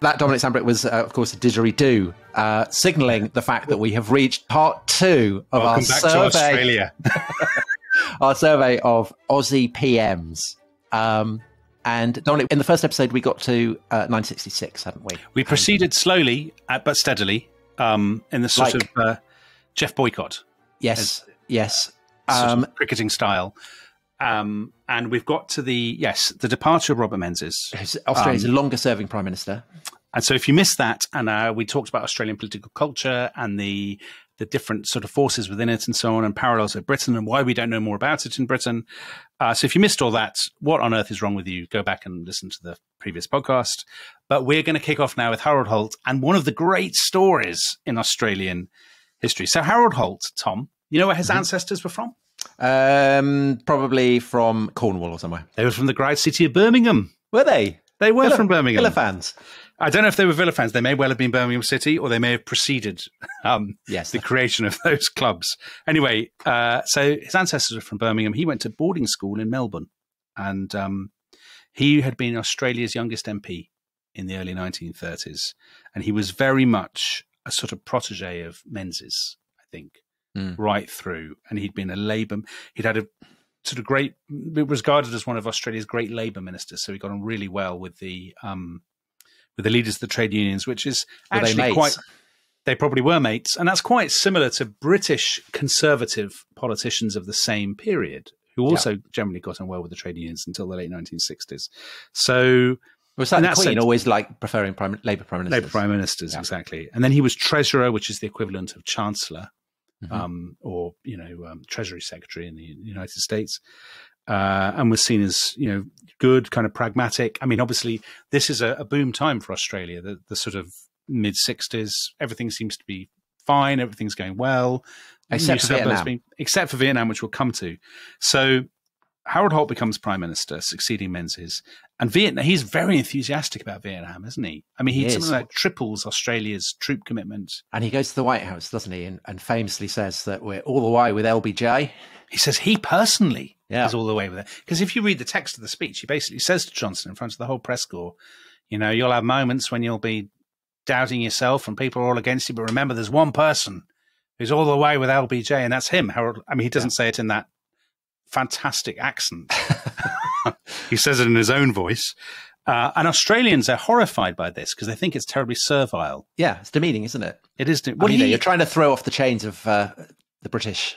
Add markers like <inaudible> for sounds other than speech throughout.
That Dominic Sandbrook was, uh, of course, a didgeridoo, uh, signalling the fact that we have reached part two of Welcome our survey, Australia. <laughs> our survey of Aussie PMs. Um, and Dominic, in the first episode, we got to uh, 966, hadn't we? We proceeded slowly uh, but steadily um, in the sort Like- of uh, Geoff Boycott Yes, yes. sort Um, of cricketing style. Um, and we've got to the, yes, the departure of Robert Menzies. Australia's Um, longest serving prime minister. And so, if you missed that, and uh, we talked about Australian political culture and the the different sort of forces within it, and so on, and parallels with Britain, and why we don't know more about it in Britain. Uh, so, if you missed all that, what on earth is wrong with you? Go back and listen to the previous podcast. But we're going to kick off now with Harold Holt and one of the great stories in Australian history. So, Harold Holt, Tom, you know where his ancestors were from? Um, probably from Cornwall or somewhere. They were from the great city of Birmingham. Were they? They were Villa- from Birmingham. Villa fans. I don't know if they were Villa fans. They may well have been Birmingham City, or they may have preceded um, Yes. the creation of those clubs. Anyway, uh, so his ancestors are from Birmingham. He went to boarding school in Melbourne, and um, he had been Australia's youngest MP in the early 1930s, and he was very much a sort of protege of Menzies, I think, Mm. right through. And he'd been a Labour. He'd had a sort of great. It was regarded as one of Australia's great Labour ministers, so he got on really well with the. Um, with the leaders of the trade unions, which is Were actually mates? quite they probably were mates, and that's quite similar to British conservative politicians of the same period, who also generally got on well with the trade unions until the late 1960s. So, Was that that Queen sense- always like preferring prime, Labour prime ministers? Labour prime ministers, Yeah. exactly. And then he was treasurer, which is the equivalent of chancellor, Mhm. um, or you know, um, treasury secretary in the United States. Uh, and was seen as you know good, kind of pragmatic. I mean, obviously, this is a, a boom time for Australia. The, the sort of mid '60s, everything seems to be fine. Everything's going well, Except for Vietnam. being- except for Vietnam, which we'll come to. So Harold Holt becomes prime minister, succeeding Menzies, and Vietnam. He's very enthusiastic about Vietnam, isn't he? I mean, he, He something like triples Australia's troop commitment. And he goes to the White House, doesn't he? And, and famously says that we're all the way with LBJ. He says he personally Yeah. is all the way with it. Because if you read the text of the speech, he basically says to Johnson in front of the whole press corps, you know, you'll have moments when you'll be doubting yourself and people are all against you, but remember there's one person who's all the way with LBJ, and that's him. Harold, I mean, he doesn't say it in that fantastic accent. <laughs> he says it in his own voice. Uh, and Australians are horrified by this because they think it's terribly servile. Yeah, it's demeaning, isn't it? It is. Well, What you know, you're trying to throw off the chains of uh, the British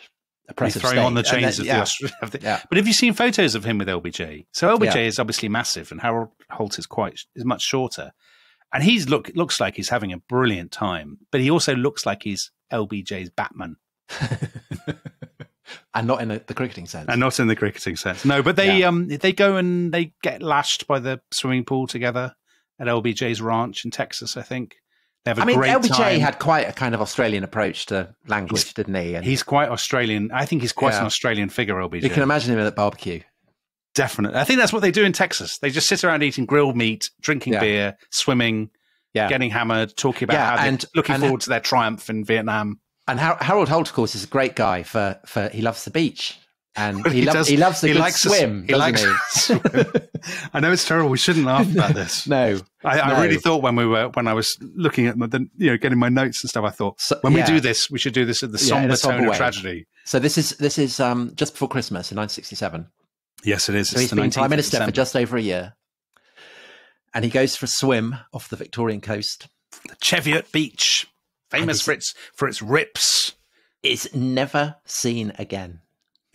oppressive throwing state. on the chains then- of, yeah. the, of the Yeah. But have you seen photos of him with LBJ? So LBJ Yeah. is obviously massive, and Harold Holt is quite is much shorter, and he's look looks like he's having a brilliant time, but he also looks like he's LBJ's Batman, <laughs> and not in the, the cricketing sense. and not in the cricketing sense. No, but they um they go and they get lashed by the swimming pool together at LBJ's ranch in Texas, I think. They have a I mean, LBJ time. had quite a kind of Australian approach to language, didn't he? And He's quite Australian. I think he's quite an Australian figure, LBJ. you can imagine him at the barbecue. Definitely. I think that's what they do in Texas. They just sit around eating grilled meat, drinking Yeah. beer, swimming, Yeah. getting hammered, talking about Yeah, how they're and- looking and- forward to their triumph in Vietnam. And Har- Harold Holt, of course, is a great guy for, for he loves the beach. And <laughs> he, He loves does- he loves the he good likes to s- swim, he likes he? swim. <laughs> I know it's terrible. We shouldn't laugh about <laughs> this. no. I, I no. really thought when we were when I was looking at my, the, you know getting my notes and stuff, I thought So- when we do this, we should do this at the somber a somber tone of tragedy. So this is this is um, just before Christmas in 1967. Yes, it is. So he's the been prime minister for just over a year, and he goes for a swim off the Victorian coast. Cheviot Beach, famous for its for its rips. Is never seen again.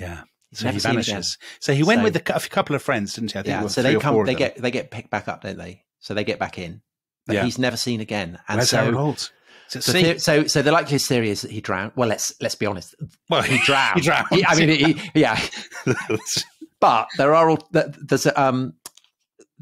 Yeah. So he vanishes. So he went So- with a, a couple of friends, didn't he? I think Yeah, so they come, they them. get they get picked back up, don't they? So they get back in, but Yeah. he's never seen again. And Where's so, Harold Holt? So, the- so, so the likeliest theory is that he drowned. Well, let's let's be honest. well, He <laughs> drowned. he drowned. He- I mean, he, yeah. <laughs> But there are all there's um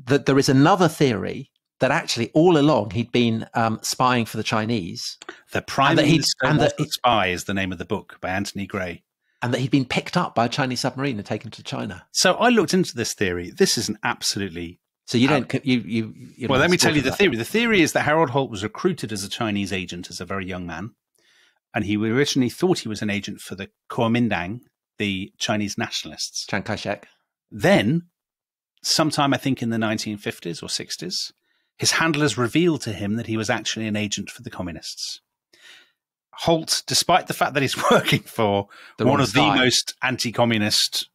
that there is another theory that actually all along he'd been um, spying for the Chinese the Prime And that Minister and that the Spy is the name of the book by Anthony Grey. and that he'd been picked up by a Chinese submarine and taken to China. So I looked into this theory. This is an absolutely So you don't you you. you well. Let me tell you the theory. theory. The theory is that Harold Holt was recruited as a Chinese agent as a very young man, and he originally thought he was an agent for the Kuomintang, the Chinese nationalists. Chiang Kai-shek. Then, sometime I think in the 1950s or 60s, his handlers revealed to him that he was actually an agent for the communists. Holt, despite the fact that he's <laughs> working for The one of the most anti-communist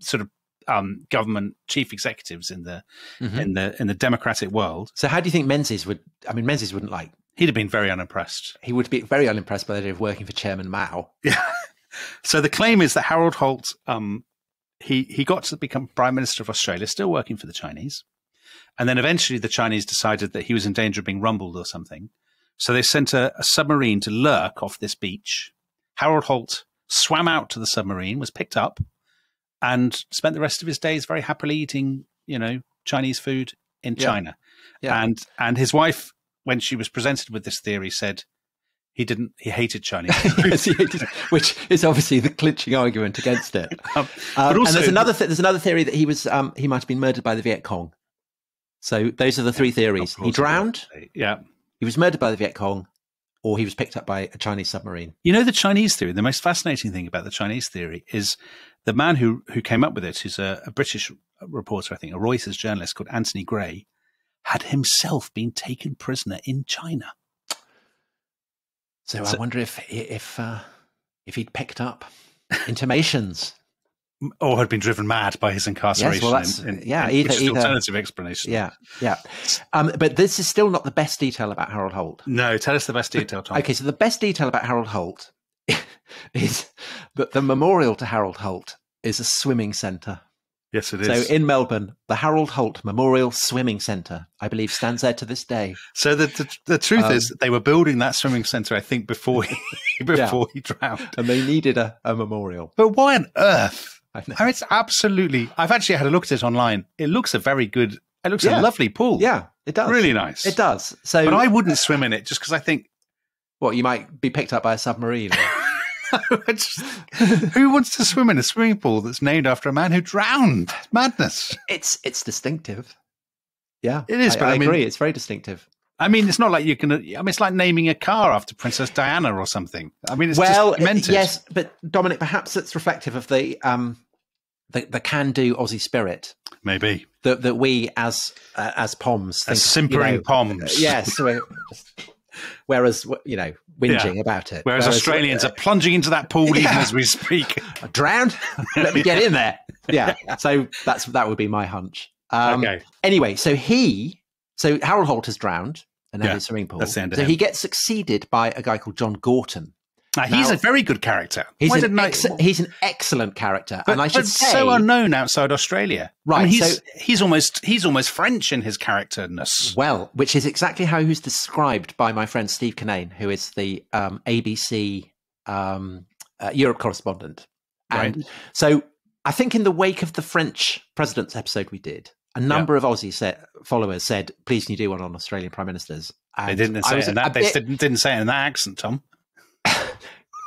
sort of um, government chief executives in the Mhm. in the in the democratic world, So how do you think Menzies would? I mean, Menzies wouldn't like. he'd have been very unimpressed. He would be very unimpressed by the idea of working for Chairman Mao. Yeah. <laughs> So the claim is that Harold Holt, um, he he got to become Prime Minister of Australia, still working for the Chinese, and then eventually the Chinese decided that he was in danger of being rumbled or something. So they sent a, a submarine to lurk off this beach. Harold Holt swam out to the submarine, was picked up, and spent the rest of his days very happily eating, you know, Chinese food in Yeah. China. Yeah. And and his wife, when she was presented with this theory, said he didn't. He hated Chinese <laughs> food. Yes, he did, which is obviously the clinching argument against it. <laughs> Um, Um, also- and there's another th- there's another theory that he was um, he might have been murdered by the Viet Cong. So those are the three theories. He drowned. Yeah. he was murdered by the Viet Cong, or he was picked up by a Chinese submarine. You know the Chinese theory. The most fascinating thing about the Chinese theory is the man who who came up with it, who's a, a British reporter, I think, a Reuters journalist called Anthony Grey, had himself been taken prisoner in China. So, So- I wonder if if uh, if he'd picked up intimations. <laughs> Or had been driven mad by his incarceration. that's- in, in, yeah, in- either- which is the either- alternative explanation. yeah, yeah. Um, but this is still not the best detail about Harold Holt. No, tell us the best detail, Tom. Okay, so the best detail about Harold Holt <laughs> is that the memorial to Harold Holt is a swimming centre. Yes, it is. So in Melbourne, the Harold Holt Memorial Swimming Centre, I believe, stands there to this day. So the the, the truth Um, is, they were building that swimming centre, I think, before he <laughs> before he drowned. And they needed a, a memorial. But why on earth? I mean, it's absolutely. I've actually had a look at it online. It looks a very good. It looks Yeah. a lovely pool. Yeah, it does. really nice. It does. So, But I wouldn't swim in it just because I think. what, you might be picked up by a submarine. <laughs> Just- who wants to swim in a swimming pool that's named after a man who drowned? It's madness. it's it's distinctive. Yeah, It is, I, but I I mean- agree. It's very distinctive. I mean, it's not like you can. I mean, it's like naming a car after Princess Diana or something. I mean, it's well, just demented. yes, but Dominic, perhaps it's reflective of the um, the, the can-do Aussie spirit maybe that that we as uh, as poms, think, as simpering you know, poms. yes, <laughs> whereas you know whinging about it, Whereas, Australians are plunging into that pool <laughs> even as we speak. <laughs> drowned. Let me get in there. Yeah, so that's that would be my hunch. Um, okay. Anyway, so he, so Harold Holt has drowned and now Yeah, swimming pool. that's the end of so him. he gets succeeded by a guy called John Gorton. Now, he's a very good character. He's, Why an, didn't I- he's an excellent character, but, and I should say, so unknown outside Australia. I Right, mean, he's so- he's almost he's almost French in his characterness. well, which is exactly how he was described by my friend Steve Cannane, who is the um, ABC um, uh, Europe correspondent. And so I think in the wake of the French president's episode we did, a number of Aussie set, followers said, "Please, can you do one on Australian prime ministers?" They didn't I say it in that. They didn't, didn't say it in that accent, Tom.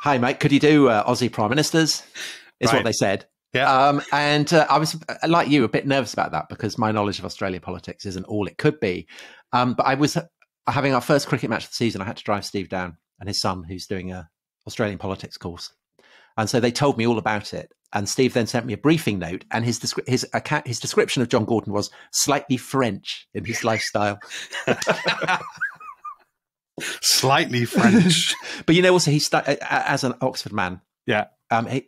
Hi mate. Could you do uh, aussie prime ministers? Is Right. what they said. Yeah. um, and uh, i was uh, like you a bit nervous about that because my knowledge of australian politics isn't all it could be. Um, but i was uh, having our first cricket match of the season i had to drive steve down and his son who's doing a australian politics course. And so they told me all about it. And steve then sent me a briefing note and his descri- his account, his description of john gorton was slightly french in his lifestyle <laughs> <laughs> Slightly French. <laughs> But you know, also he stu- uh, as an Oxford man. Yeah. Um, he,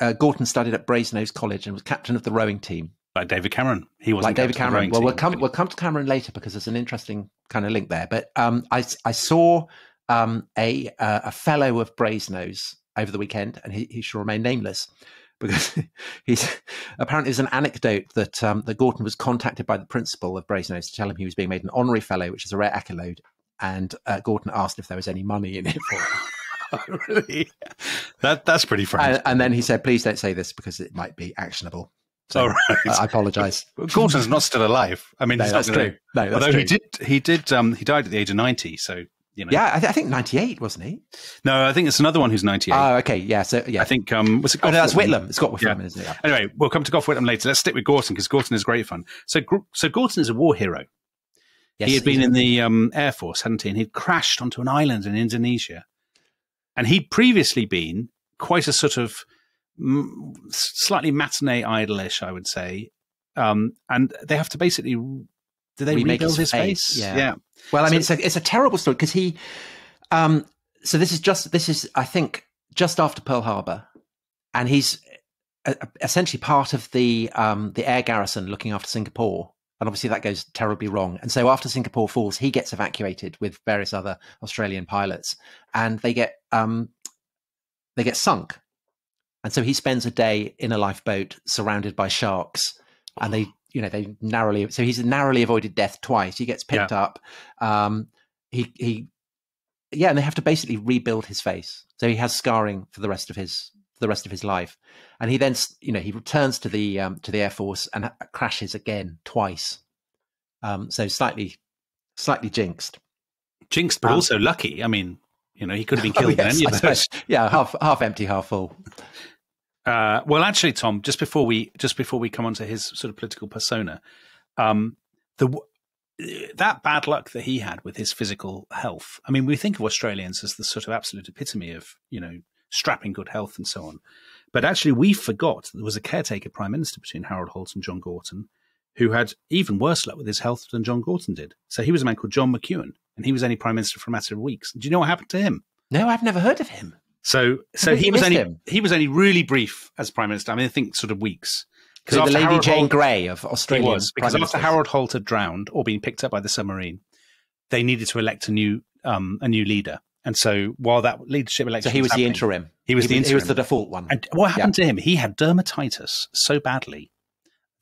uh, Gorton studied at Brasenose College and was captain of the rowing team, like David Cameron. He wasn't like David captain of the Cameron. Well, we'll come we'll come to Cameron later because there's an interesting kind of link there. But um, I I saw um, a uh, a fellow of Brasenose over the weekend, and he, he shall remain nameless. Because <laughs> he's apparently there's an anecdote that um, that Gorton was contacted by the principal of Brasenose to tell him he was being made an honorary fellow, which is a rare accolade. And uh, Gorton asked if there was any money in it for him. <laughs> really? That that's pretty French. and, and then he said, "Please don't say this because it might be actionable." So All right. I, I apologise. <laughs> Gorton's not still alive. I mean, No, that's true. No, that's Although true. he did, he did, um, he died at the age of ninety. So you know, Yeah, I, th- I think ninety-eight wasn't he? No, I think it's another one who's ninety-eight. Oh, okay. Yeah. So yeah. I think um, was it? Oh, no, that's Whitlam. It's got Whitlam, Yeah. isn't it? Yeah. Anyway, we'll come to Gough Whitlam later. Let's stick with Gorton because Gorton is great fun. So, so Gorton is a war hero. Yes, he had been in the um, Air Force, hadn't he? And he'd crashed onto an island in Indonesia. And he'd previously been quite a sort of m- slightly matinee idolish, I would say. Um, and they have to basically do they Remake rebuild his his face, face? yeah. Well, I mean, it's a it's a terrible story because he. Um, so this is just this is I think just after Pearl Harbor, and he's essentially part of the um, the air garrison looking after Singapore, and obviously that goes terribly wrong. And so after Singapore falls, he gets evacuated with various other Australian pilots, and they get um, they get sunk. And so he spends a day in a lifeboat surrounded by sharks, and they you know they narrowly so he's narrowly avoided death twice. He gets picked up. Um, he he yeah, and they have to basically rebuild his face. So he has scarring for the rest of his for the rest of his life, and he then you know he returns to the um, to the air force and crashes again twice. Um, so slightly slightly jinxed. Jinxed, but Um, also lucky. I mean, you know, he could have <laughs> been Oh, killed in yes, any of those. Yeah, half half empty, half full. Uh, well, actually, Tom, just before we just before we come onto his sort of political persona, um, the that bad luck that he had with his physical health. I mean, we think of Australians as the sort of absolute epitome of you know strapping good health and so on, but actually, we forgot there was a caretaker prime minister between Harold Holt and John Gorton, who had even worse luck with his health than John Gorton did. So he was a man called John McEwen, and he was only prime minister for a matter of weeks. Do you know what happened to him? No, I've never heard of him. So, so he was only him. he was only really brief as prime minister. I mean, I think sort of weeks. So the Lady Harold Jane Holt- Grey of Australia was because after Harold Holt had drowned or been picked up by the submarine, they needed to elect a new um, a new leader. And so while that leadership election, so he was the interim. He was the interim. He was the default one. And what happened to him? He had dermatitis so badly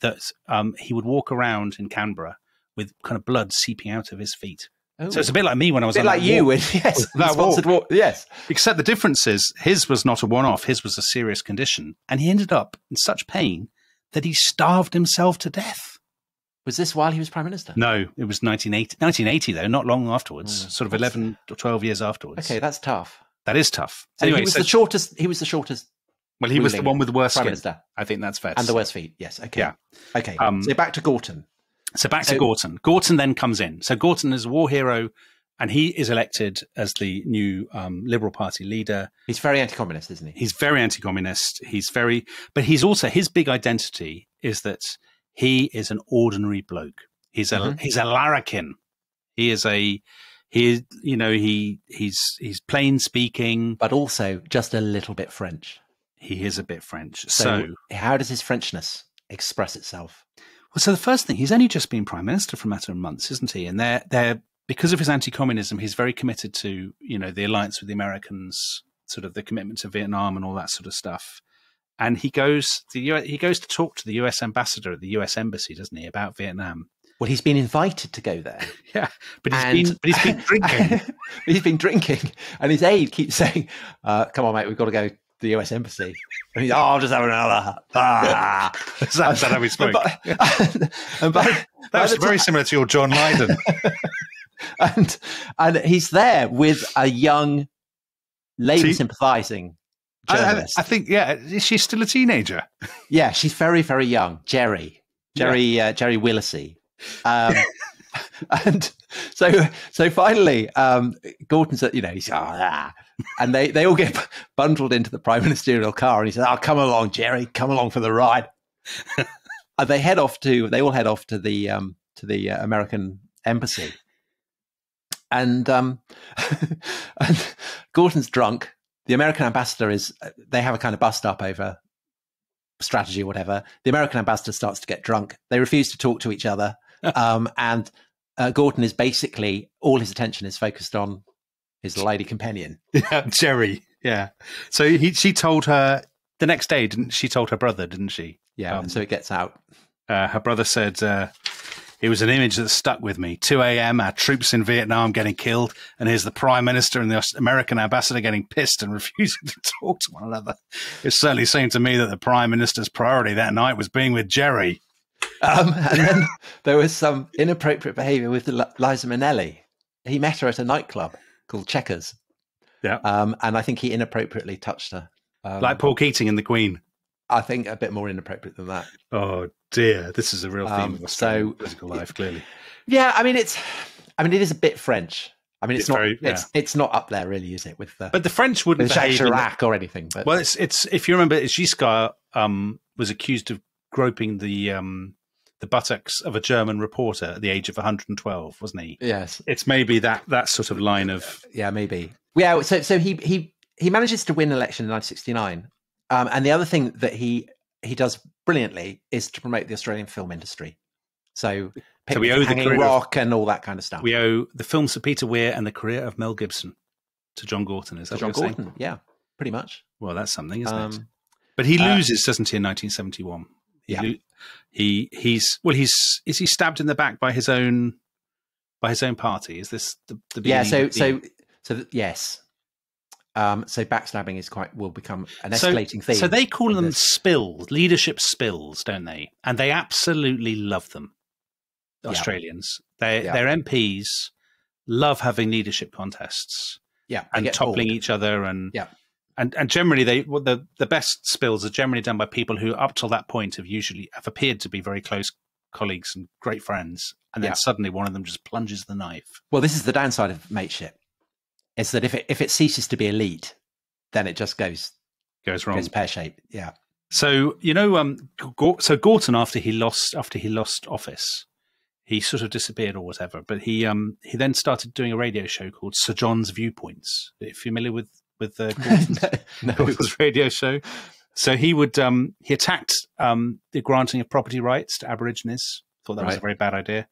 that um, he would walk around in Canberra with kind of blood seeping out of his feet. Oh. So it's a bit like me when I was bit on like you, walk. <laughs> yes, That sponsored walk. Yes, Except the difference is his was not a one off, his was a serious condition. And he ended up in such pain that he starved himself to death. Was this while he was prime minister? No, it was 1980, 1980 though, not long afterwards, Mm, sort of 11 or 12 years afterwards. Okay, that's tough. That is tough. So anyway, he was so- the shortest. He was the shortest well, he was the one with the worst prime skin. minister I think that's fair. and the worst feet. Yes. Okay. Yeah. Okay. Um, so back to Gorton. So back to So- Gorton. Gorton then comes in. So Gorton is a war hero, and he is elected as the new um, Liberal Party leader. He's very anti-communist, isn't he? He's very anti-communist. He's very, but he's also his big identity is that he is an ordinary bloke. He's a Mhm. he's a larrikin. He is a he is you know he he's he's plain speaking. But also just a little bit French. He is a bit French. So, so how does his Frenchness express itself? Well, so the first thing, he's only just been prime minister for a matter of months, isn't he? And they're they're because of his anti-communism, he's very committed to you know the alliance with the Americans, sort of the commitment to Vietnam and all that sort of stuff. And he goes U- he goes to talk to the U.S. ambassador at the U.S. embassy, doesn't he, about Vietnam? Well, he's been invited to go there. <laughs> Yeah, but he's and been but he's been <laughs> drinking. he's been drinking, and his aide keeps saying, uh, "Come on, mate, we've got to go to the U.S. embassy." And he's, "Oh, I'll just have another." Ah. <laughs> Is that, is that how we spoke? And and by- that was very similar to your John Lydon. and and he's there with a young See- sympathising I, I. Think, yeah, she's still a teenager? <laughs> yeah, she's very very young, Jerry, Jerry, uh, Jerry Willesee. Um, <laughs> and so so finally, um, Gorton's at you know he's oh, ah, and they they all get bundled into the prime ministerial car, and he says, "Oh, come along, Jerry, come along for the ride." <laughs> and they head off to they all head off to the um, to the uh, American embassy, and um, and Gorton's drunk. The American ambassador is they have a kind of bust up over strategy or whatever. The American ambassador starts to get drunk. They refuse to talk to each other, <laughs> um, and uh, Gorton is basically all his attention is focused on his lady companion. <laughs> Yeah, Jerry. Yeah. So he, she told her the next day, didn't she? Told her brother, didn't she? Yeah, Um, and so it gets out. Uh, her brother said uh, it was an image that stuck with me. 2 a.m. Our troops in Vietnam getting killed, and here's the prime minister and the American ambassador getting pissed and <laughs> refusing to talk to one another. It certainly seemed to me that the prime minister's priority that night was being with Jerry. Um, and then <laughs> there was some inappropriate behaviour with Liza Minnelli. He met her at a nightclub called Chequers. Yeah. Um, and I think he inappropriately touched her. Um, like Paul Keating and the Queen. I think a bit more inappropriate than that. Oh dear, this is a real theme Um, of Australian so- political life. Clearly, Yeah, I mean it's, I mean it is a bit French. I mean, it's, It's not very- it's it's not up there really, is it? With the, But the French wouldn't Jacques behave. Chirac or anything. But well, it's it's if you remember, Giscard um, was accused of groping the um, the buttocks of a German reporter at the age of 112, wasn't he? yes, It's maybe that that sort of line of yeah, maybe. Yeah, so so he he he manages to win election in 1969, um, and the other thing that he he does brilliantly is to promote the Australian film industry. So, So we owe the career of- Rock and all that kind of stuff. we owe the films Sir Peter Weir and the career of Mel Gibson to John Gorton. Is that John what you're saying? Yeah, pretty much. Well, that's something, isn't it? Um, But he uh, loses, doesn't he, in 1971? He, Yeah. lo- he he's well, he's is he stabbed in the back by his own by his own party? Is this the, the yeah, so so so th- yes. Um, so backstabbing is quite will become an So- escalating theme. So they call them this. spills, leadership spills, don't they? And they absolutely love them. Yeah. Australians, they, Yeah. their MPs love having leadership contests yeah, and toppling bored. each other, and Yeah. and and generally they well, the the best spills are generally done by people who up till that point have usually have appeared to be very close colleagues and great friends, and then Yeah. suddenly one of them just plunges the knife. Well, this is the downside of mateship. Is that if it if it ceases to be elite, then it just goes Goes wrong. goes pear shaped. Yeah. So you know, um, so Gorton after he lost after he lost office, he sort of disappeared or whatever. But he um he then started doing a radio show called Sir John's Viewpoints. Are you familiar with with uh, Gorton's, <laughs> no. Gorton's <laughs> radio show? So he would um he attacked um the granting of property rights to Aborigines. Thought that was a very bad idea.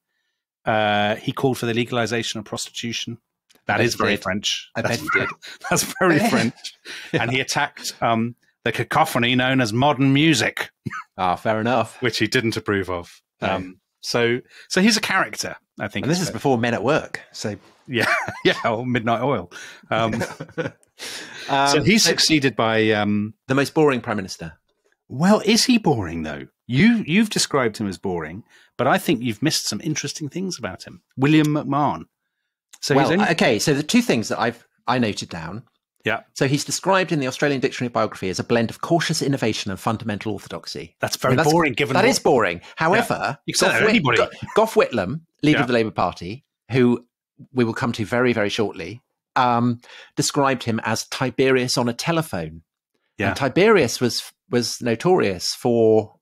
Uh, he called for the legalization of prostitution. That bet is very did. French. I that's, bet he did. <laughs> that's very <laughs> French. And he attacked um, the cacophony known as modern music, Ah, fair enough. <laughs> which he didn't approve of. No. Um, so, so he's a character, I think. And this is before Men at Work. So, yeah, yeah, or Midnight Oil. Um, um, so he's so succeeded by. Um, the most boring prime minister. well, is he boring though? You you've described him as boring, but I think you've missed some interesting things about him. William McMahon. So well, only, okay. So the two things that I've I noted down. Yeah. So he's described in the Australian Dictionary of Biography as a blend of cautious innovation and fundamental orthodoxy. that's very I mean, that's- boring. Given That what- is boring. However, can Gough anybody. Go- Gough Whitlam, leader Yeah. of the Labour Party, who we will come to very, very shortly, um, described him as Tiberius on a telephone. Yeah. And Tiberius was was notorious for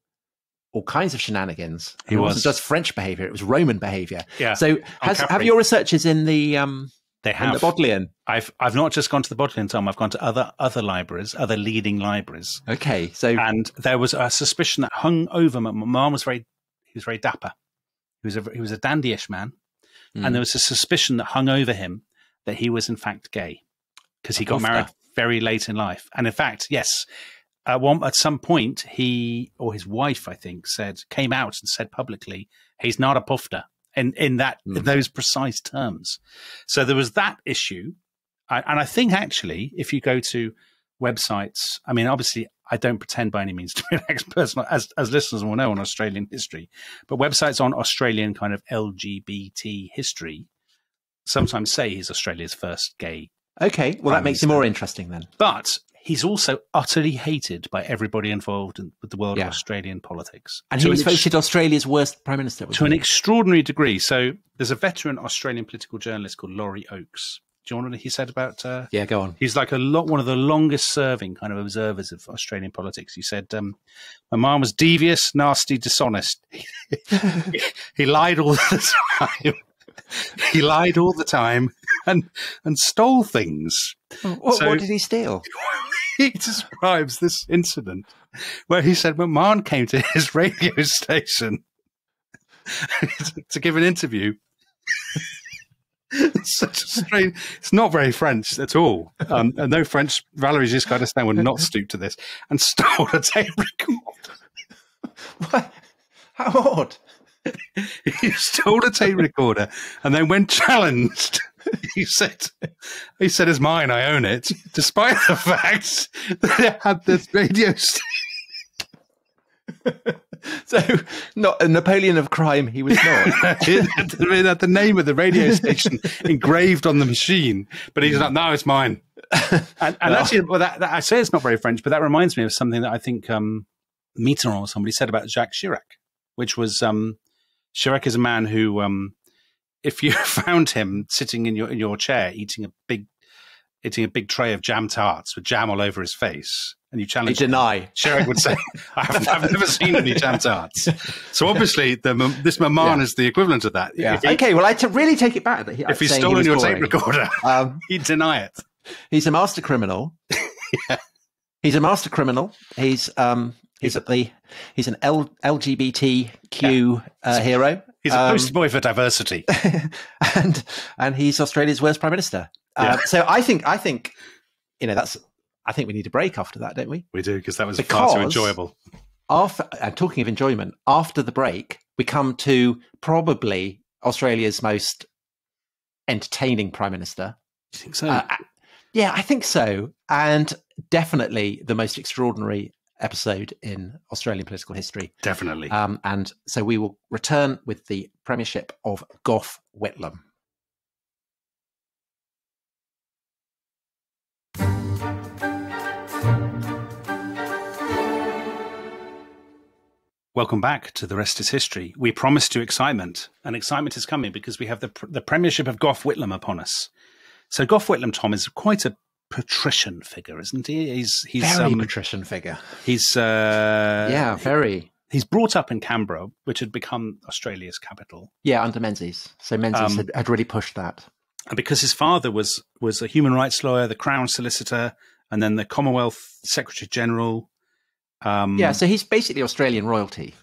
all kinds of shenanigans. He it was. wasn't just French behaviour; it was Roman behaviour. yeah, So, has, have your researches in the um, they in have. the Bodleian? I've I've not just gone to the Bodleian Tom. I've gone to other other libraries, other leading libraries, Okay, so and there was a suspicion that hung over McMahon was very he was very dapper. He was a he was a dandyish man, Mm. and there was a suspicion that hung over him that he was in fact gay because he got married very late in life. And in fact, yes, at one at some point he or his wife, I think, said came out and said publicly he's not a pufter in in that in Mm. those precise terms. So there was that issue, I, and I think actually, if you go to websites, I mean, obviously, I don't pretend by any means to be an <laughs> expert, as as listeners will know on Australian history, but websites on Australian kind of LGBT history sometimes say he's Australia's first gay, okay, well that makes it more interesting then. but he's also utterly hated by everybody involved in, with the world Yeah. of Australian politics. And To he was ex- voted Australia's worst prime minister. to wasn't an extraordinary degree. So there's a veteran Australian political journalist called Laurie Oakes. Do you want to know what he said about? Uh, yeah, go on. he's like a lot one of the longest serving kind of observers of Australian politics. He said, um, "McMahon was devious, nasty, dishonest. <laughs> he lied all the <laughs> time. he lied all the time and and stole things." What, So- what did he steal? <laughs> he describes this incident where he said McMahon came to his radio <laughs> station <laughs> to give an interview. It's Such a strange. It's not very French at all. Um, and no French. Valéry Giscard d'Estaing would not stoop to this and stole a tape recorder. What? How odd. He stole a tape recorder, and then when challenged, <laughs> he said, "He said it's mine. I own it," despite the fact that it had this radio. St- <laughs> So, not a Napoleon of crime, he was not. <laughs> it had the it had the name of the radio station engraved on the machine, but he's like, "No, it's mine." And, and Well- actually, well, that, that, I say it's not very French, but that reminds me of something that I think um, Mitterrand or somebody said about Jacques Chirac, which was um, Chirac is a man who um, if you <laughs> found him sitting in your in your chair eating a big eating a big tray of jam tarts with jam all over his face, and you challenge, I deny. Chirac would say, <laughs> I've, I've, never seen any jam tarts. So <laughs> obviously, the, this McMahon yeah. is the equivalent of that. Yeah. He, okay, well, I to really take it back. That he, if he's stolen he your boring. tape recorder, um, he'd deny it. He's a master criminal. yeah. He's a master criminal. He's um, he's, he's the he's an L, LGBTQ yeah. uh, hero. He's a poster boy for diversity, <laughs> and and he's Australia's worst prime minister. Uh, so I think I think you know that's I think we need a break after that, don't we? We do because that was because far too enjoyable. After and talking of enjoyment, after the break, we come to probably Australia's most entertaining prime minister. You think so? Uh, yeah, I think so, and definitely the most extraordinary episode in Australian political history. Definitely. Um, and so we will return with the premiership of Gough Whitlam. Welcome back to The Rest is History. We promised you excitement, and excitement is coming because we have the, the premiership of Gough Whitlam upon us. So Gough Whitlam, Tom, is quite a patrician figure, isn't he? He's he's very um, patrician figure. He's uh, yeah, very. He's brought up in Canberra, which had become Australia's capital. Yeah, under Menzies. So Menzies um, had, had really pushed that. And because his father was was a human rights lawyer, the Crown solicitor, and then the Commonwealth Secretary General, um, yeah, so he's basically Australian royalty.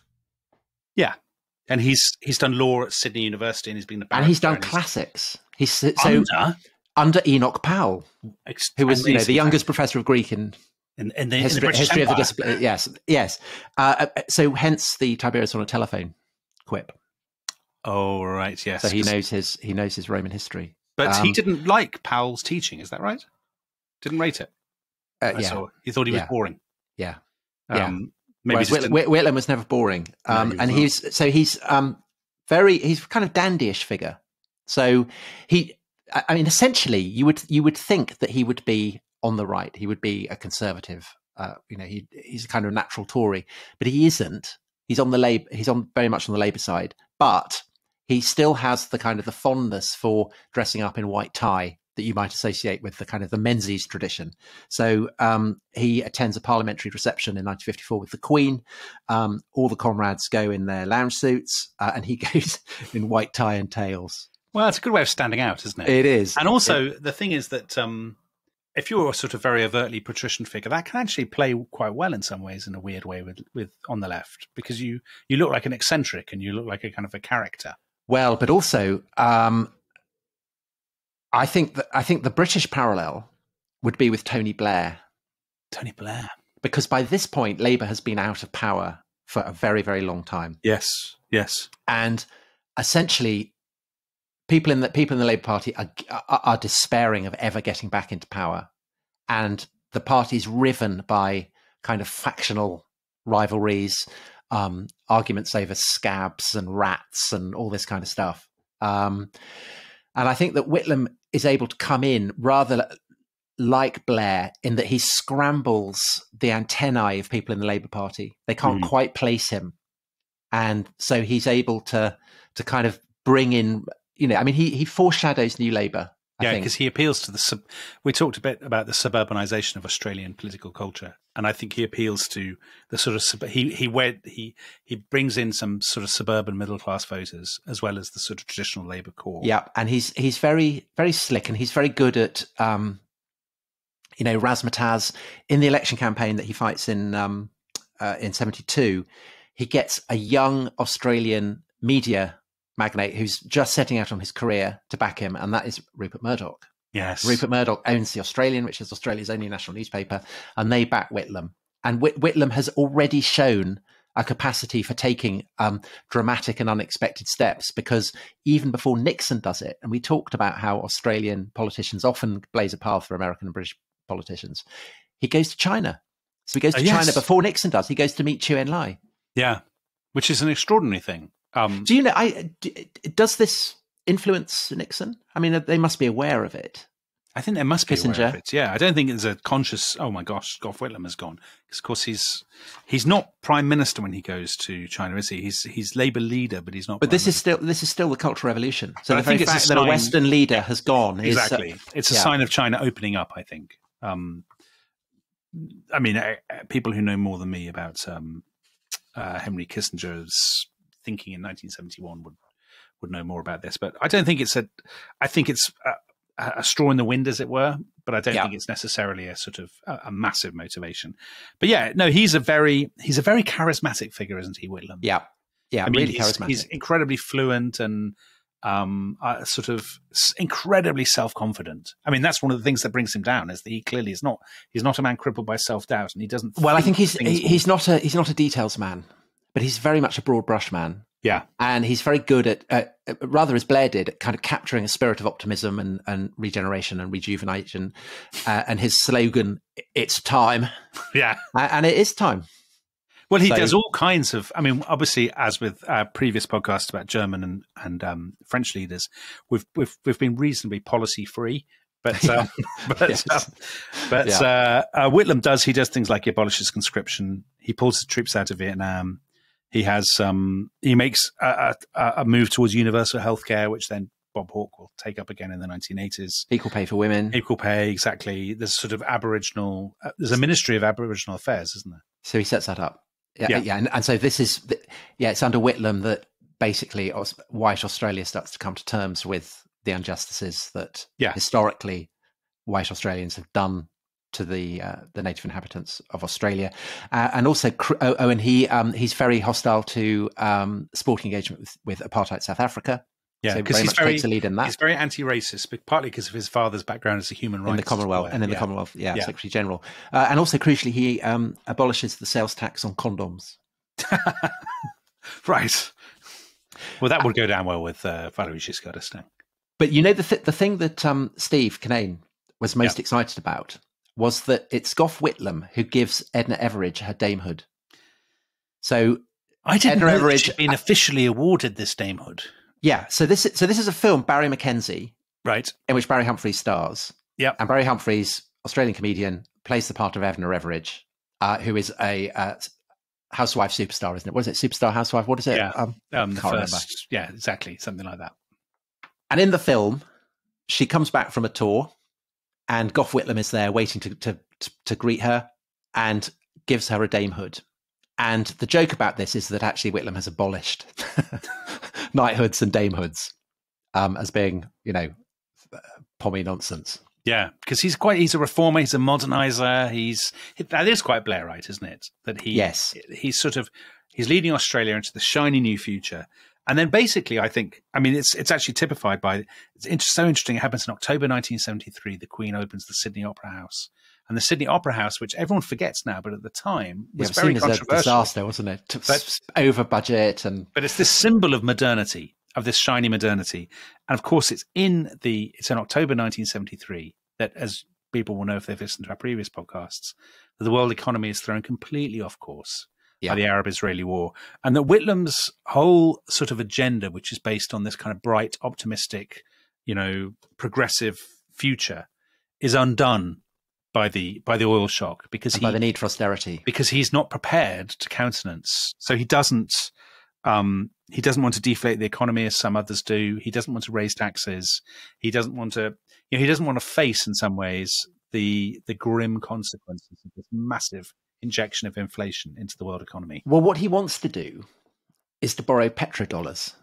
Yeah, and he's he's done law at Sydney University, and he's been the and he's done classics. He's so under, under Enoch Powell, who was you know the youngest professor of Greek in in, in the history, in the history of the discipline. Yes, yes. Uh, uh, so hence the Tiberius on a telephone quip. Oh right, yes. So he knows his he knows his Roman history, but um, he didn't like Powell's teaching. Is that right? Didn't rate it. Uh, yeah, he thought he was yeah. boring. Yeah, yeah. Um, maybe Whitlam, Whitlam, was never boring, um, no, he and he's so he's um, very he's kind of dandyish figure. So he, I mean, essentially, you would you would think that he would be on the right. He would be a conservative. Uh, you know, he, he's a kind of natural Tory, but he isn't. He's on the labor. He's on very much on the Labour side, but he still has the kind of the fondness for dressing up in white tie that you might associate with the kind of the Menzies tradition. So um, he attends a parliamentary reception in 1954 with the Queen. Um, all the comrades go in their lounge suits, uh, and he <laughs> goes in white tie and tails. Well, it's a good way of standing out, isn't it? It is. And also, it, the thing is that um, if you're a sort of very overtly patrician figure, that can actually play quite well in some ways, in a weird way, with with on the left, because you you look like an eccentric and you look like a kind of a character. Well, but also um, I think that I think the British parallel would be with Tony Blair. Tony Blair, because by this point, Labour has been out of power for a very, very long time. Yes, yes, and essentially, people in the people in the Labour Party are, are, are despairing of ever getting back into power, and the party is riven by kind of factional rivalries, um, arguments over scabs and rats and all this kind of stuff. Um, and I think that Whitlam is able to come in rather like Blair in that he scrambles the antennae of people in the Labour Party. They can't mm. quite place him. And so he's able to to kind of bring in, you know, I mean, he, he foreshadows New Labour yeah, because he appeals to the. Sub- we talked a bit about the suburbanization of Australian political culture, and I think he appeals to the sort of sub- he he wed- he he brings in some sort of suburban middle class voters as well as the sort of traditional Labour core. Yeah, and he's he's very very slick, and he's very good at um, you know, razzmatazz in the election campaign that he fights in um, uh, in seventy two. He gets a young Australian media magnate who's just setting out on his career to back him, and that is Rupert Murdoch. Yes. Rupert Murdoch owns The Australian, which is Australia's only national newspaper, and they back Whitlam. And Whit- Whitlam has already shown a capacity for taking um, dramatic and unexpected steps because even before Nixon does it, and we talked about how Australian politicians often blaze a path for American and British politicians, he goes to China. So he goes to uh, yes. China before Nixon does. He goes to meet Chou En-lai. Yeah, which is an extraordinary thing. Um, Do you know? I does this influence Nixon? I mean, they must be aware of it. I think there must be aware of it. Yeah, I don't think it's a conscious. Oh my gosh, Gough Whitlam has gone because, of course, he's he's not prime minister when he goes to China, is he? He's he's Labour leader, but he's not. But prime this is still this is still the Cultural Revolution. So I the think it's a fact that a Western leader has gone is uh, exactly. it's a yeah. sign of China opening up. I think. Um, I mean, uh, people who know more than me about um, uh, Henry Kissinger's thinking in 1971 would would know more about this. But I don't think it's a. I think it's a, a straw in the wind, as it were. But I don't Yeah. think it's necessarily a sort of a, a massive motivation. But yeah, no, he's a very he's a very charismatic figure, isn't he, Whitlam? yeah, yeah, I mean, really he's, charismatic. he's incredibly fluent and um, uh, sort of s- incredibly self confident. I mean, that's one of the things that brings him down is that he clearly is not he's not a man crippled by self doubt, and he doesn't. well, I think he's he's not a he's not a details man, but he's very much a broad brush man. yeah, and he's very good at, uh, rather as Blair did, at kind of capturing a spirit of optimism and, and regeneration and rejuvenation. Uh, and his slogan, "It's time," <laughs> yeah. And it is time. Well, he So- does all kinds of. I mean, obviously, as with our previous podcasts about German and and um, French leaders, we've we've we've been reasonably policy free. But <laughs> uh, but Yes. uh, but Yeah. uh, uh, Whitlam does. He does things like he abolishes conscription. He pulls the troops out of Vietnam. He has um, he makes a, a, a move towards universal healthcare, which then Bob Hawke will take up again in the 1980s. Equal pay for women. Equal pay, exactly. There's sort of Aboriginal. Uh, there's a Ministry of Aboriginal Affairs, isn't there? So he sets that up. Yeah, Yeah. yeah, and, and so this is yeah, it's under Whitlam that basically white Australia starts to come to terms with the injustices that Yeah. historically white Australians have done to the uh, the native inhabitants of Australia, uh, and also and he um, he's very hostile to um, sporting engagement with, with apartheid South Africa. Yeah, because very he's very takes a lead in that he's very anti-racist, but partly because of his father's background as a human rights in the Commonwealth lawyer. and in the Yeah. Commonwealth, yeah, Yeah. Secretary General, uh, and also crucially he um, abolishes the sales tax on condoms. <laughs> right. Well, that would go down well with uh, Valéry Giscard d'Estaing. But you know the th- the thing that um, Steve Cannane was most excited about was that it's Gough Whitlam who gives Edna Everage her damehood. So I didn't Edna know Everage- she'd been officially awarded this damehood. yeah, so this is, so this is a film Barry McKenzie, Right. in which Barry Humphries stars. Yeah, and Barry Humphries, Australian comedian, plays the part of Edna Everage, uh, who is a uh, housewife superstar, isn't it? What is it? Superstar housewife? What is it? Yeah. Um, Um, the first, remember. yeah, exactly, something like that. And in the film, she comes back from a tour, and Gough Whitlam is there waiting to, to, to greet her and gives her a damehood. And the joke about this is that actually Whitlam has abolished <laughs> knighthoods and damehoods um, as being, you know, pommy nonsense. Yeah, because he's quite he's a reformer, he's a modernizer. He's that is quite Blairite, isn't it? That he Yes. he's sort of he's leading Australia into the shiny new future. And then basically, I think, I mean, it's it's actually typified by it's inter- so interesting. It happens in October 1973. The Queen opens the Sydney Opera House, and the Sydney Opera House, which everyone forgets now, but at the time was was very controversial. disaster, wasn't it? But- over budget and but it's this symbol of modernity of this shiny modernity and of course it's in the it's in october 1973 that as people will know if they've listened to our previous podcasts that the world economy is thrown completely off course Yeah. by the arab israeli war and that whitlam's whole sort of agenda which is based on this kind of bright optimistic you know progressive future is undone by the by the oil shock because he by the need for austerity. because he's not prepared to countenance. So he doesn't um, he doesn't want to deflate the economy as some others do. He doesn't want to raise taxes. He doesn't want to you know he doesn't want to face in some ways the the grim consequences of this massive injection of inflation into the world economy. Well, what he wants to do is to borrow petrodollars,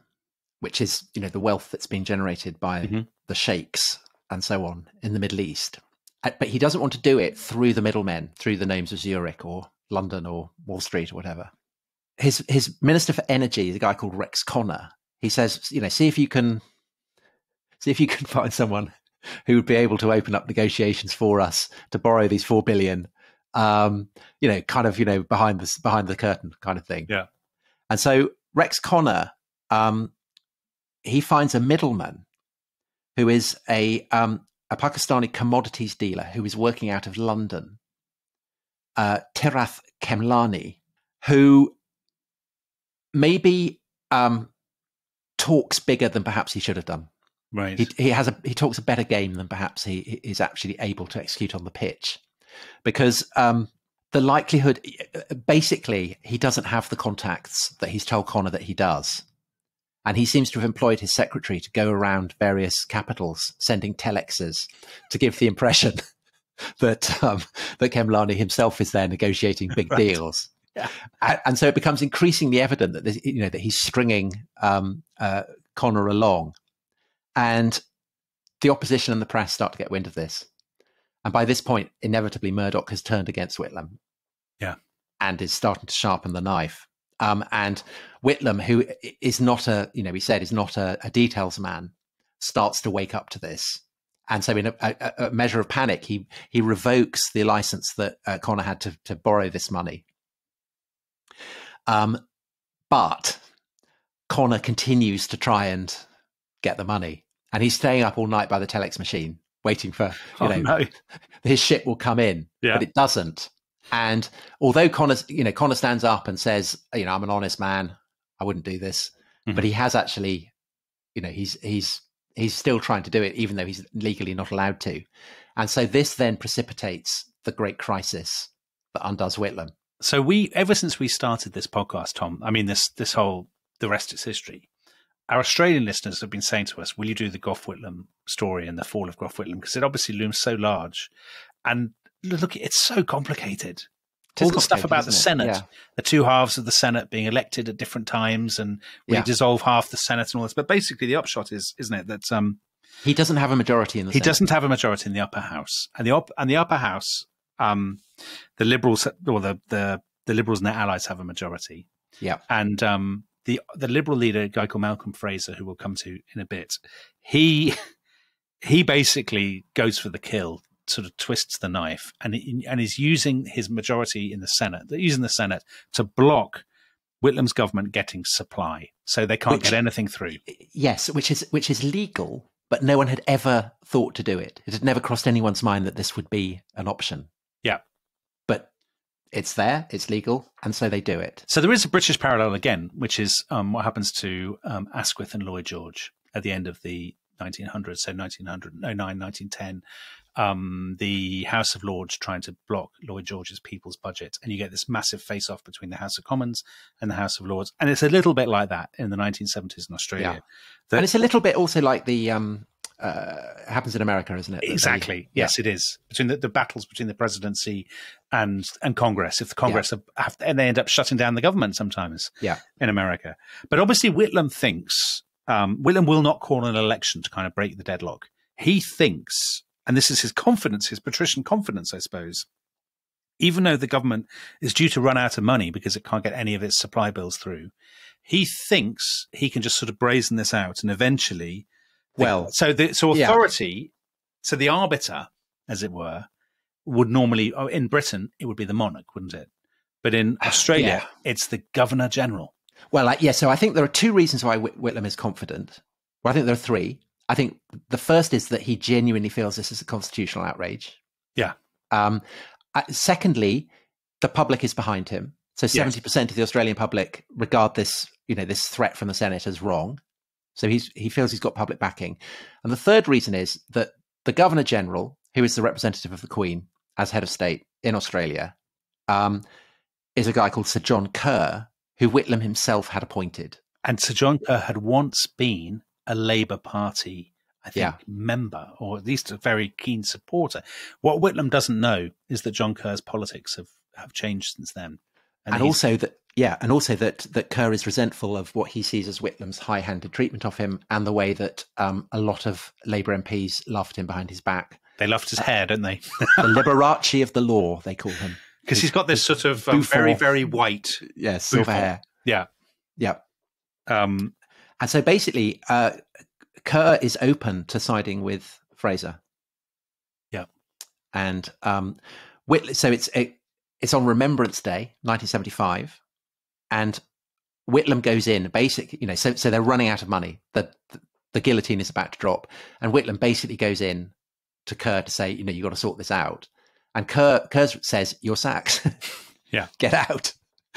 which is you know the wealth that's been generated by Mhm. the sheikhs and so on in the Middle East. Uh, But he doesn't want to do it through the middlemen, through the names of Zurich or London or Wall Street or whatever. His his minister for energy is a guy called Rex Connor. He says, you know, see if you can see if you can <laughs> find someone who would be able to open up negotiations for us to borrow these four billion um, you know, kind of, you know, behind the behind the curtain kind of thing. Yeah. And so Rex Connor, um, he finds a middleman who is a um, a Pakistani commodities dealer who is working out of London, uh, Tirath Khemlani, who maybe um, talks bigger than perhaps he should have done. Right. He, he has a he talks a better game than perhaps he is actually able to execute on the pitch, because um, the likelihood, basically, he doesn't have the contacts that he's told Connor that he does. And he seems to have employed his secretary to go around various capitals, sending telexes to give the impression <laughs> that um, that Khemlani himself is there negotiating big <laughs> right. deals. Yeah. And, and, so it becomes increasingly evident that this, you know that he's stringing um, uh, Connor along, and the opposition and the press start to get wind of this. And by this point, inevitably, Murdoch has turned against Whitlam. Yeah. And is starting to sharpen the knife. Um, and Whitlam, who is not a, you know, he said is not a, a details man, starts to wake up to this. And so, in a, a, a measure of panic, he he revokes the license that uh, Connor had to, to borrow this money. Um, but Connor continues to try and get the money, and he's staying up all night by the telex machine, waiting for you oh, know no. his ship will come in, yeah. but it doesn't. And although Connor, you know, Connor stands up and says, you know, I'm an honest man, I wouldn't do this, mm-hmm. but he has actually, you know, he's he's he's still trying to do it, even though he's legally not allowed to. And so this then precipitates the great crisis that undoes Whitlam. So we, ever since we started this podcast, Tom, I mean, this this whole the rest is history. Our Australian listeners have been saying to us, "Will you do the Gough Whitlam story and the fall of Gough Whitlam?" Because it obviously looms so large, and look, it's so complicated. All the stuff about the Senate, yeah. the two halves of the Senate being elected at different times, and we yeah. dissolve half the Senate and all this. But basically, the upshot is, isn't it, that um, he doesn't have a majority in the. He Senate. doesn't have a majority in the upper house, and the op- and the upper house, um, the Liberals or the the the Liberals and their allies have a majority. Yeah, and um, the the Liberal leader, a guy called Malcolm Fraser, who we'll come to in a bit, he he basically goes for the kill sort of twists the knife and and is using his majority in the Senate, using the Senate to block Whitlam's government getting supply, so they can't which, get anything through. Yes, which is which is legal, but no one had ever thought to do it. It had never crossed anyone's mind that this would be an option. Yeah, it's there, it's legal, and so they do it. So there is a British parallel again, which is um, what happens to um, Asquith and Lloyd George at the end of the 1900s, so 1909, 1910 um, the House of Lords trying to block Lloyd George's People's Budget, and you get this massive face-off between the House of Commons and the House of Lords, and it's a little bit like that in the 1970s in Australia. Yeah. That, and it's a little bit also like the um, uh, happens in America, isn't it? Exactly. They, yes, yeah. it is between the, the, battles between the presidency and and Congress. If the Congress yeah. have, have, and they end up shutting down the government sometimes. Yeah. In America, but obviously Whitlam thinks um, Whitlam will not call an election to kind of break the deadlock. He thinks and this is his confidence, his patrician confidence, I suppose. Even though the government is due to run out of money because it can't get any of its supply bills through, he thinks he can just sort of brazen this out and eventually. Well, so the so authority, yeah. so the arbiter, as it were, would normally oh, in Britain it would be the monarch, wouldn't it? But in <sighs> Australia, yeah. it's the governor general. Well, yeah. So I think there are two reasons why Whitlam is confident. Well, I think there are three. I think the first is that he genuinely feels this is a constitutional outrage. Yeah. Um, uh, secondly, the public is behind him. So seventy yes. percent of the Australian public regard this, you know, this threat from the Senate as wrong. So he's he feels he's got public backing. And the third reason is that the Governor General, who is the representative of the Queen as head of state in Australia, um, is a guy called Sir John Kerr, who Whitlam himself had appointed. And Sir John Kerr had once been a Labour Party, I think, yeah. member or at least a very keen supporter. What Whitlam doesn't know is that John Kerr's politics have, have changed since then. And, and also that yeah, and also that that Kerr is resentful of what he sees as Whitlam's high-handed treatment of him, and the way that um, a lot of Labour MPs laughed him behind his back. They laughed his hair, don't they? <laughs> the Liberace of the law, they call him, because he's got this sort of um, very, very white, yeah, silver hair. Yeah, yeah. Um, and so basically, uh, Kerr is open to siding with Fraser. Yeah. And um, Whit- so it's it, it's on Remembrance Day, 1975, and Whitlam goes in. Basic, you know, so so they're running out of money. The, the the guillotine is about to drop, and Whitlam basically goes in to Kerr to say, you know, you got to sort this out. And Kerr Kerr says, "You're sacked. <laughs> yeah, <laughs> get out."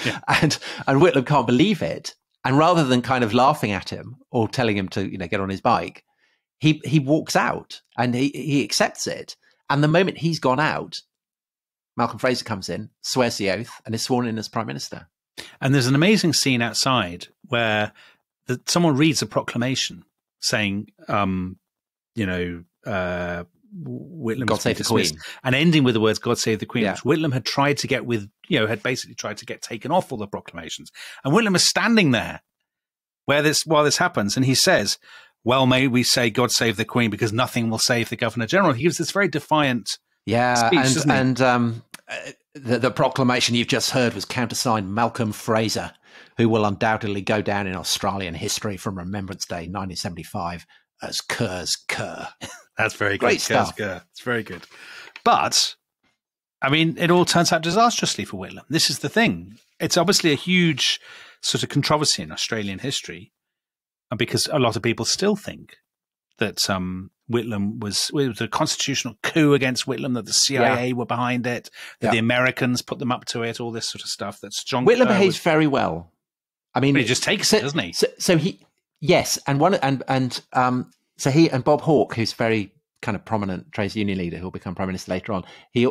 Yeah. And and Whitlam can't believe it. And rather than kind of laughing at him or telling him to, you know, get on his bike, he he walks out and he he accepts it. And the moment he's gone out, Malcolm Fraser comes in, swears the oath, and is sworn in as prime minister. And there's an amazing scene outside where the, someone reads a proclamation saying, um, you know, uh, Whitlam God save the Queen, and ending with the words "God save the Queen," Yeah. which Whitlam had tried to get with, you know, had basically tried to get taken off all the proclamations. And Whitlam is standing there where this while this happens, and he says, "Well, may we say God save the Queen because nothing will save the Governor General." He gives this very defiant. Yeah, speech, and and um, the, the proclamation you've just heard was countersigned Malcolm Fraser, who will undoubtedly go down in Australian history from Remembrance Day 1975 as Kerr's Kerr. <laughs> That's very Great good. stuff. Kerr. It's very good. But I mean, it all turns out disastrously for Whitlam. This is the thing. It's obviously a huge sort of controversy in Australian history, because a lot of people still think that um, Whitlam was it was a constitutional coup against Whitlam, that the CIA were behind it, that Yeah. the Americans put them up to it, all this sort of stuff. That's John Whitlam Kerr behaves was- very well. I mean, he just takes so, it, doesn't he? So, so he, yes, and one and and um, so he and Bob Hawke, who's very kind of prominent trades union leader, who'll become prime minister later on. He,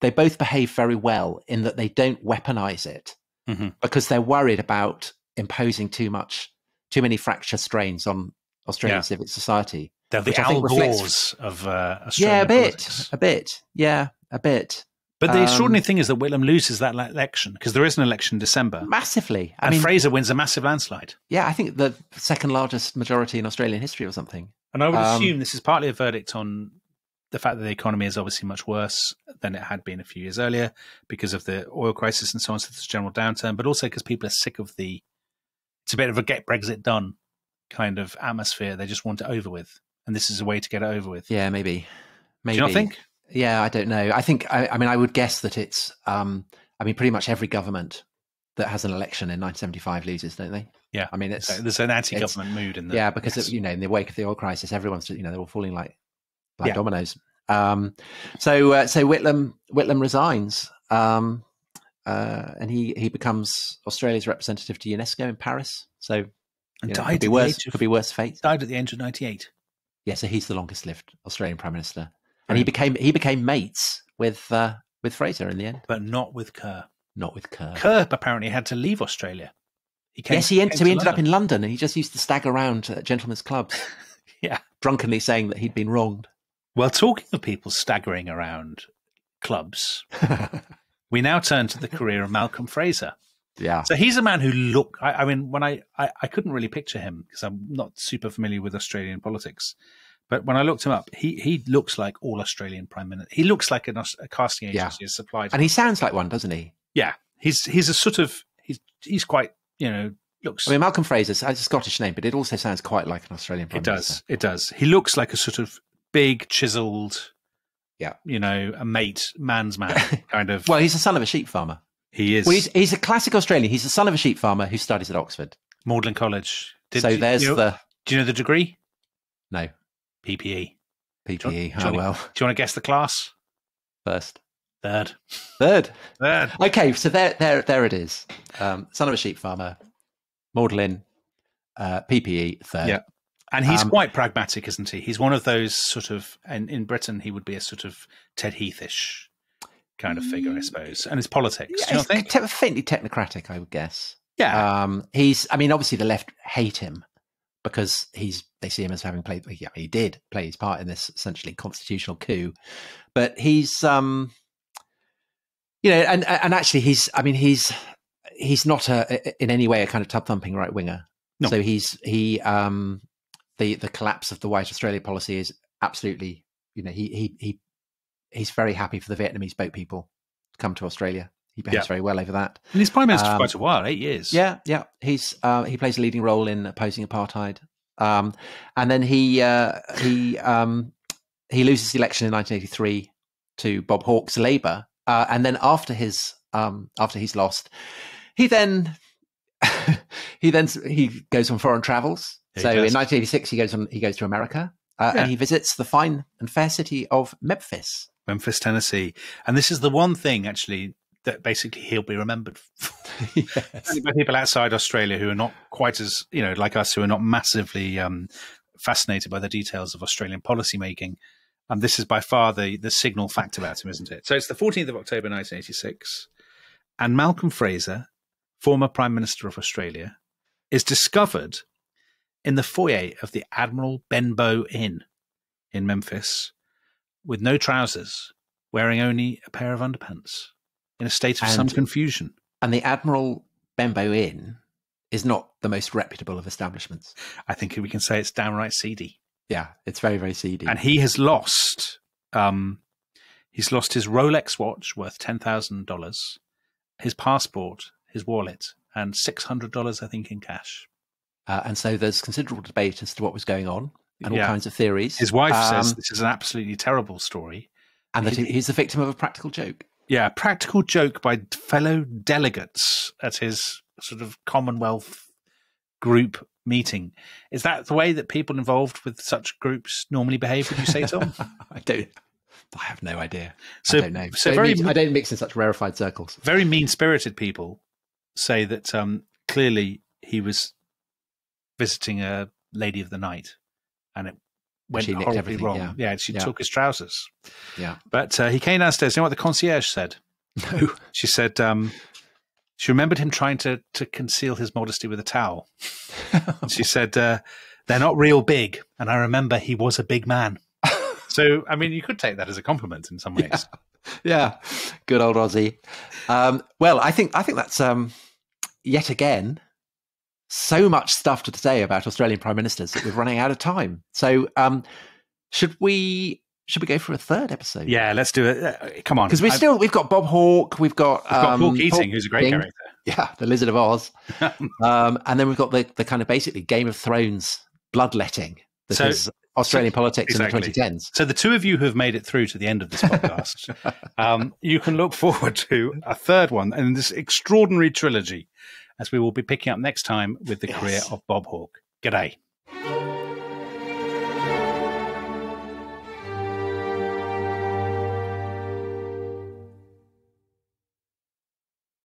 they both behave very well in that they don't weaponize it Mhm. because they're worried about imposing too much, too many fracture strains on Australian Yeah. civic society. They're the Al reflects- Gores of uh, yeah, Australian a bit, politics. a bit, yeah, a bit, But the Um, extraordinary thing is that Whitlam loses that election because there is an election in December, massively. I and mean, Fraser wins a massive landslide. yeah, I think the second largest majority in Australian history or something. And I would Um, assume this is partly a verdict on the fact that the economy is obviously much worse than it had been a few years earlier because of the oil crisis and so on. So there's a general downturn, but also because people are sick of the. It's a bit of a get Brexit done kind of atmosphere. They just want it over with, and this is a way to get it over with. Yeah, maybe. Maybe. Do you not think? Yeah, I don't know. I think. I, I mean, I would guess that it's. Um, I mean, pretty much every government that has an election in 1975 loses, don't they? Yeah. I mean, it's So there's an anti-government mood in the yeah because yes. of, you know in the wake of the oil crisis, everyone's you know they're all falling like like Yeah. dominoes. Um, so uh, so Whitlam Whitlam resigns, um, uh, and he he becomes Australia's representative to UNESCO in Paris. So you and know, died could at be the worse. of Could be worse fate. died at the age of 98. Yeah, so he's the longest lived Australian prime minister, and he became he became mates with uh, with Fraser in the end, but not with Kerr. not with Kerr. Kerr apparently had to leave Australia. He came, yes, he, en- so he ended up in London, and he just used to stagger around at gentlemen's clubs, <laughs> Yeah. drunkenly saying that he'd been wronged. Well, talking of people staggering around clubs, <laughs> we now turn to the career of Malcolm Fraser. Yeah, So he's a man who look. I, I mean, when I, I I couldn't really picture him because I'm not super familiar with Australian politics. But when I looked him up, he he looks like all Australian prime minister. He looks like an, a casting Yeah. agency has supplied. and he sounds like one, doesn't he? yeah, he's he's a sort of he's he's quite you know looks. I mean, Malcolm Fraser's a Scottish name, but it also sounds quite like an Australian prime It does. minister. It does. He looks like a sort of big, chiseled, Yeah. you know, a mate, man's man <laughs> kind of. Well, he's the son of a sheep farmer. He is Well, he's, he's a classic Australian. He's the son of a sheep farmer who studies at Oxford. Magdalen College. Did so there's you know- the Do you know the degree? no PPE. PPE. Oh well, Do you want to guess the class? first, Third. third. Third. Okay, so there, there, there it is. Um, son of a sheep farmer, Magdalen, uh, PPE, third. Yeah. And he's Um, quite pragmatic, isn't he? He's one of those sort of, and in Britain, he would be a sort of Ted Heathish kind of figure, I suppose. And his politics. Yeah, do you te- faintly technocratic, I would guess. Yeah. Um, he's, I mean, obviously the left hate him because he's, they see him as having played, yeah, he did play his part in this essentially constitutional coup, but he's, um, you know, and, and actually he's, I mean, he's, he's not a, in any way a kind of tub thumping right winger. No. So he's, he, um, the, the collapse of the white Australia policy is absolutely, you know, he, he, he, he's very happy for the Vietnamese boat people to come to Australia. He behaves Yeah. very well over that. and he's prime minister um, for quite a while, eight years. Yeah, yeah. He's uh, he plays a leading role in opposing apartheid, um, and then he uh, he um, he loses the election in 1983 to Bob Hawke's Labour, uh, and then after his um, after he's lost, he then <laughs> he then he goes on foreign travels. He so in 1986 he goes on he goes to America. Uh, Yeah. And he visits the fine and fair city of Memphis. Memphis, Tennessee. And this is the one thing, actually, that basically he'll be remembered for. <laughs> <laughs> yes. By people outside Australia who are not quite as, you know, like us, who are not massively um, fascinated by the details of Australian policy making. And this is by far the, the signal fact about him, isn't it? So it's the 14th of October 1986. And Malcolm Fraser, former Prime Minister of Australia, is discovered in the foyer of the Admiral Benbow Inn in Memphis with no trousers, wearing only a pair of underpants, in a state of And- some confusion. And the Admiral Benbow Inn is not the most reputable of establishments. I think we can say it's downright seedy. Yeah, it's very, very seedy. And he has lost, um, he's lost his Rolex watch worth ten thousand dollars, his passport, his wallet, and six hundred dollars, I think, in cash. Uh, and so there's considerable debate as to what was going on and all Yeah. kinds of theories. His wife Um, says this is an absolutely terrible story. and that he- he- he's the victim of a practical joke. Yeah, a practical joke by fellow delegates at his sort of Commonwealth group meeting. Is that the way that people involved with such groups normally behave? Would you say, Tom? <laughs> I don't. I have no idea. So- I don't know. so Don't very- mix- I don't mix in such rarefied circles. Very mean-spirited people say that um, clearly he was visiting a lady of the night, and it went horribly wrong. yeah. she Yeah. took his trousers. Yeah. But uh, he came downstairs. You know what the concierge said? <laughs> No. She said um, she remembered him trying to to conceal his modesty with a towel. <laughs> She said uh, they're not real big, and I remember he was a big man. <laughs> so I mean, you could take that as a compliment in some ways. yeah. Good old Aussie. Um, well, I think I think that's um, yet again so much stuff to say about Australian prime ministers that we're running out of time. So um, should we should we go for a third episode? Yeah, let's do it. Uh, come on, Because we still we've got Bob Hawke, we've got we've got um, Paul Keating, Paul who's a great Keating, character. Yeah, the Lizard of Oz. <laughs> um, and then we've got the, the kind of basically Game of Thrones bloodletting that So- is Australian politics exactly. in the 2010s. So the two of you who have made it through to the end of this podcast, <laughs> um, you can look forward to a third one in this extraordinary trilogy, as we will be picking up next time with the Yes. career of Bob Hawke. G'day.